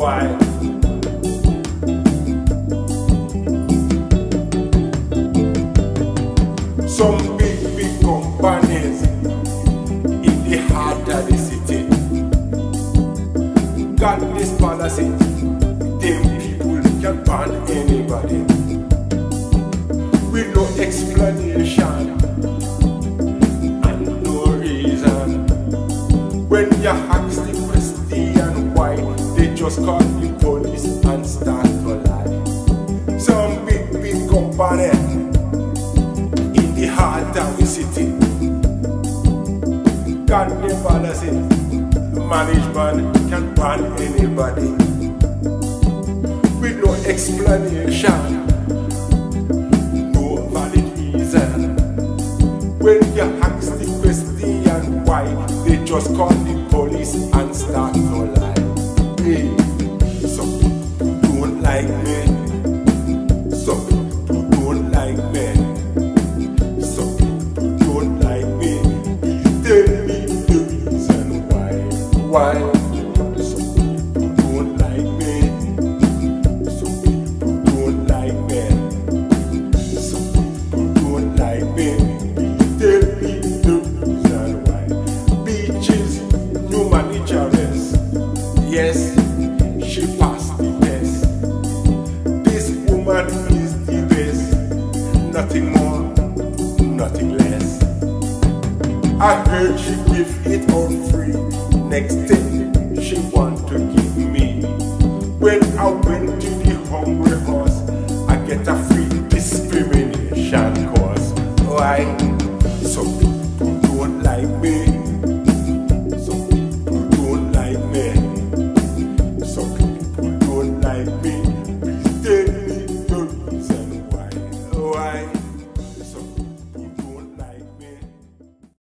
Why? Some big, big companies in the heart of the city got this policy. Them people can ban anybody with no explanation and no reason. When you ask just call the police and start to lie. Some big, big company in the heart of the city. Got the policy. Management can ban anybody with no explanation. When you ask the question why, they just call the police and start to lie. Why? Some people don't like me. Some people don't like me. People don't like me. Tell me the reason why. Yes, she passed the test. This woman is the best. Nothing more, nothing less. I heard she give it all free next thing she want to give me. When I went to the hungry horse, I get a free discrimination course. Why? Some people don't like me. Some people don't like me. Some people don't like me. Please tell me the reason why. Why?